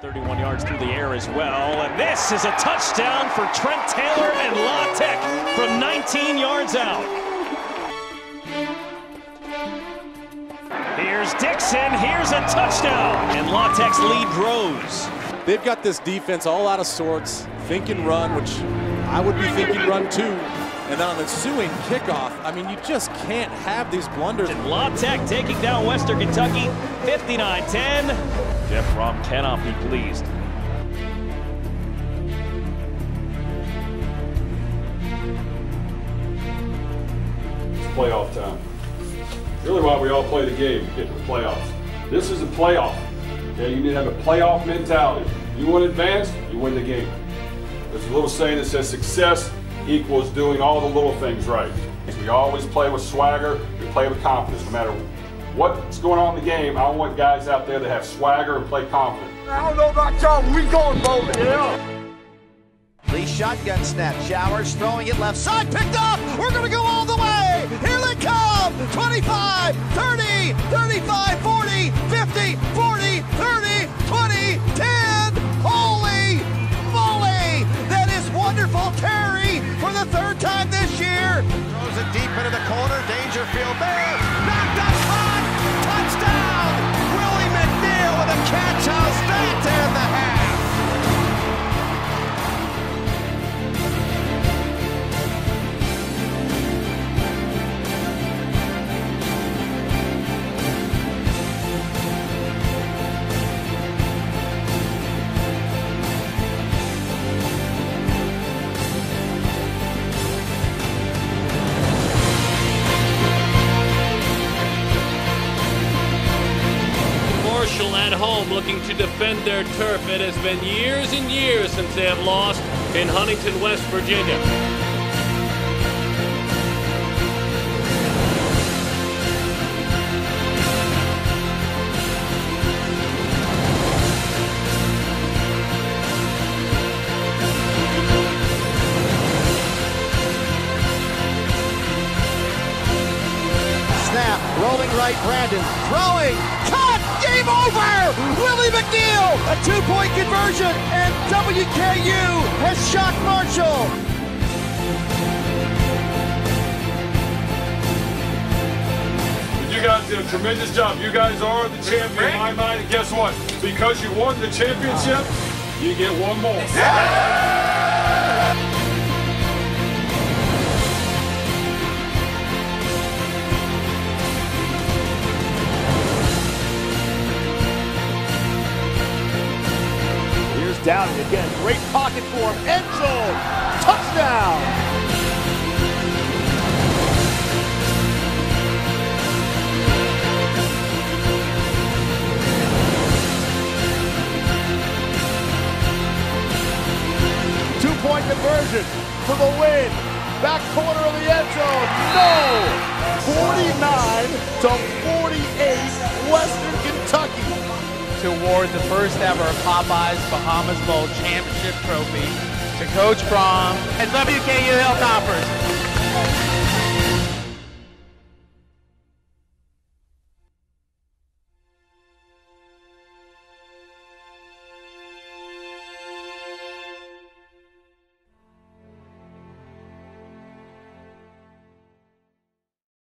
31 yards through the air as well. And this is a touchdown for Trent Taylor and La Tech from 19 yards out. Here's Dixon. Here's a touchdown. And La Tech's lead grows. They've got this defense all out of sorts, thinking run, which I would be thinking run too. And then on the ensuing kickoff, I mean, you just can't have these blunders. And La Tech taking down Western Kentucky 59-10. Jeff Brohm cannot be pleased. It's playoff time. Really why we all play the game, get to the playoffs. This is a playoff. Yeah, you need to have a playoff mentality. You want to advance, you win the game. There's a little saying that says success equals doing all the little things right. We always play with swagger, we play with confidence, no matter what's going on in the game, I want guys out there that have swagger and play confident. I don't know about y'all, we going bowling. Yeah. Lee shotgun snap, Showers throwing it left side, picked up. We're going to go all the way. Here they come. 25, 30, 35, 40, 50, 40, the third time At home looking to defend their turf. It has been years and years since they have lost in Huntington, West Virginia. Rolling right, Brandon, throwing, cut, game over! Willie McNeal, a two-point conversion, and WKU has shocked Marshall. You guys did a tremendous job. You guys are the champion in my mind. And guess what? Because you won the championship, you get one more. Here's Doughty again. Great pocket for him. End zone. Touchdown. Two-point conversion for the win. Back corner of the end zone. No. 49 to 48. Western to award the first ever Popeyes Bahamas Bowl championship trophy to Coach Brohm and WKU Hilltoppers.